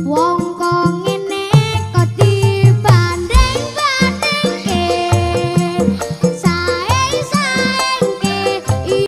望港。